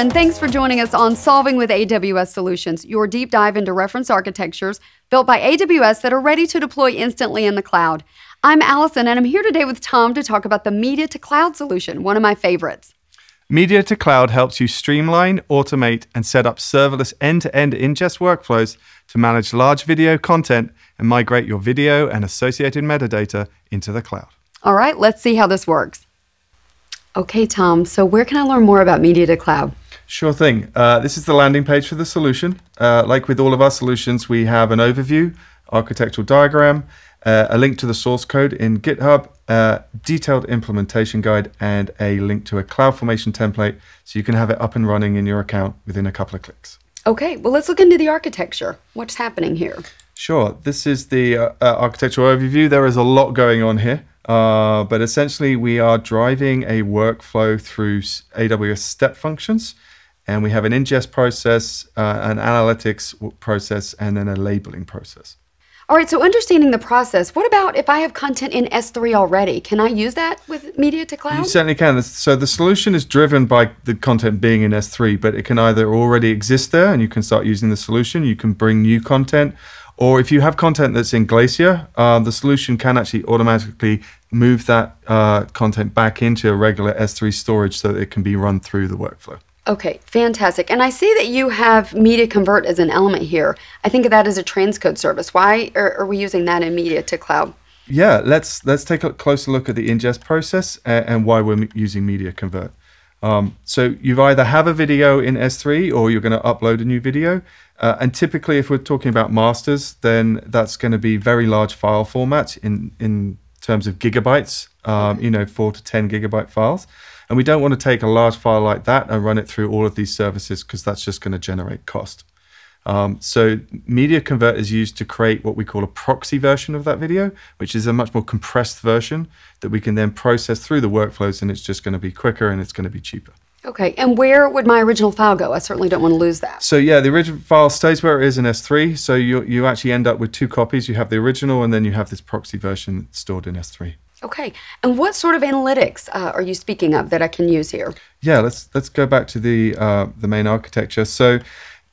and thanks for joining us on Solving with AWS Solutions, your deep dive into reference architectures built by AWS that are ready to deploy instantly in the cloud. I'm Allison, and I'm here today with Tom to talk about the Media2Cloud solution, one of my favorites. Media2Cloud helps you streamline, automate, and set up serverless end to end ingest workflows to manage large video content and migrate your video and associated metadata into the cloud. All right, let's see how this works. Okay, Tom, so where can I learn more about Media2Cloud? Sure thing. Uh, this is the landing page for the solution. Uh, like with all of our solutions, we have an overview, architectural diagram, uh, a link to the source code in GitHub, a detailed implementation guide, and a link to a CloudFormation template so you can have it up and running in your account within a couple of clicks. Okay, well, let's look into the architecture. What's happening here? Sure. This is the uh, uh, architectural overview. There is a lot going on here. Uh, but essentially, we are driving a workflow through AWS step functions. And we have an ingest process, uh, an analytics process, and then a labeling process. All right, so understanding the process, what about if I have content in S3 already? Can I use that with Media2Cloud? You certainly can. So the solution is driven by the content being in S3, but it can either already exist there and you can start using the solution, you can bring new content, or if you have content that's in Glacier, uh, the solution can actually automatically move that uh, content back into a regular S3 storage so that it can be run through the workflow. Okay, fantastic. And I see that you have MediaConvert as an element here. I think of that as a transcode service. Why are, are we using that in Media2Cloud? Yeah, let's let's take a closer look at the ingest process and, and why we're using MediaConvert. Um, so you either have a video in S3 or you're going to upload a new video. Uh, and typically, if we're talking about masters, then that's going to be very large file formats in in terms of gigabytes. Um, you know, four to ten gigabyte files. And we don't want to take a large file like that and run it through all of these services because that's just going to generate cost. Um, so MediaConvert is used to create what we call a proxy version of that video, which is a much more compressed version that we can then process through the workflows and it's just going to be quicker and it's going to be cheaper. Okay, and where would my original file go? I certainly don't want to lose that. So yeah, the original file stays where it is in S3. So you you actually end up with two copies. You have the original, and then you have this proxy version stored in S3. Okay, and what sort of analytics uh, are you speaking of that I can use here? Yeah, let's let's go back to the uh, the main architecture. So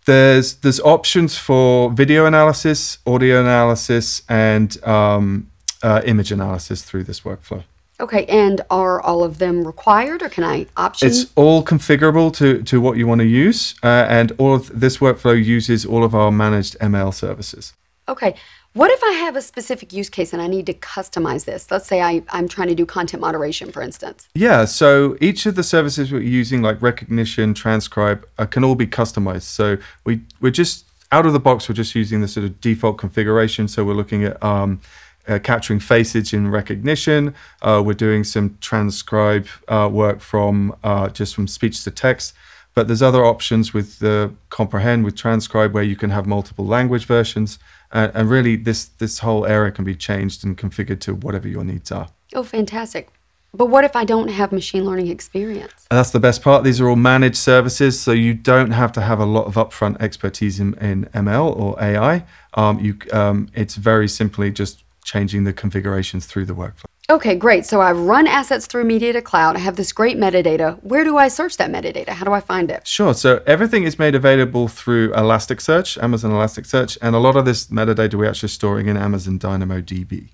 there's there's options for video analysis, audio analysis, and um, uh, image analysis through this workflow. Okay, and are all of them required, or can I option? It's all configurable to to what you want to use, uh, and all of this workflow uses all of our managed ML services. Okay, what if I have a specific use case and I need to customize this? Let's say I, I'm trying to do content moderation, for instance. Yeah, so each of the services we're using, like Rekognition, transcribe, uh, can all be customized. So we, we're just out of the box, we're just using the sort of default configuration. So we're looking at um, uh, capturing faces in Rekognition. Uh, we're doing some transcribe uh, work from uh, just from speech to text. But there's other options with the comprehend, with transcribe, where you can have multiple language versions. Uh, and really, this this whole area can be changed and configured to whatever your needs are. Oh, fantastic! But what if I don't have machine learning experience? And that's the best part. These are all managed services, so you don't have to have a lot of upfront expertise in, in ML or AI. Um, you, um, it's very simply just changing the configurations through the workflow. Okay, great. So I've run assets through Media2Cloud. I have this great metadata. Where do I search that metadata? How do I find it? Sure. So everything is made available through Elasticsearch, Amazon Elasticsearch, and a lot of this metadata we're actually storing in Amazon DynamoDB.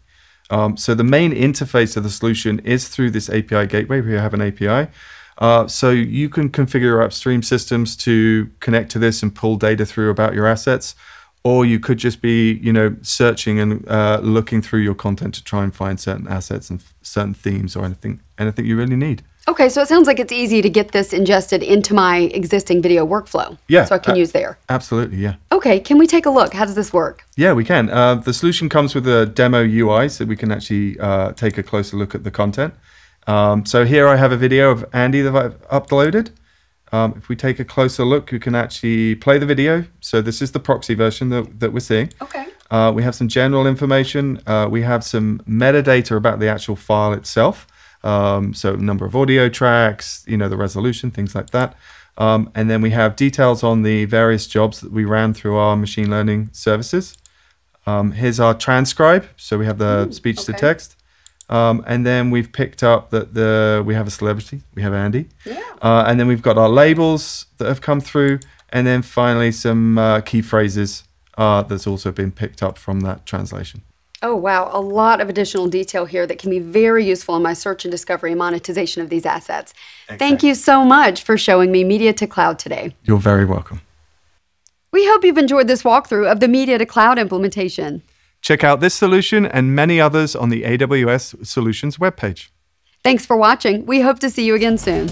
Um, so the main interface of the solution is through this API gateway. We have an API. Uh, so you can configure upstream systems to connect to this and pull data through about your assets or you could just be you know searching and uh, looking through your content to try and find certain assets and f- certain themes or anything anything you really need. Okay so it sounds like it's easy to get this ingested into my existing video workflow. Yeah so i can uh, use there. absolutely yeah. Okay can we take a look? How does this work? Yeah we can. Uh, the solution comes with a demo ui so we can actually uh, take a closer look at the content. Um, so here i have a video of andy that i've uploaded um, if we take a closer look, you can actually play the video. So this is the proxy version that, that we're seeing. Okay. Uh, we have some general information. Uh, we have some metadata about the actual file itself. Um, so number of audio tracks, you know, the resolution, things like that. Um, and then we have details on the various jobs that we ran through our machine learning services. Um, here's our transcribe. So we have the Ooh, speech okay. to text. Um, and then we've picked up that the we have a celebrity, we have Andy, yeah. Uh, and then we've got our labels that have come through, and then finally some uh, key phrases uh, that's also been picked up from that translation. Oh, wow. A lot of additional detail here that can be very useful in my search and discovery and monetization of these assets. Exactly. Thank you so much for showing me Media2Cloud today. You're very welcome. We hope you've enjoyed this walkthrough of the Media2Cloud implementation. Check out this solution and many others on the AWS Solutions webpage. Thanks for watching. We hope to see you again soon.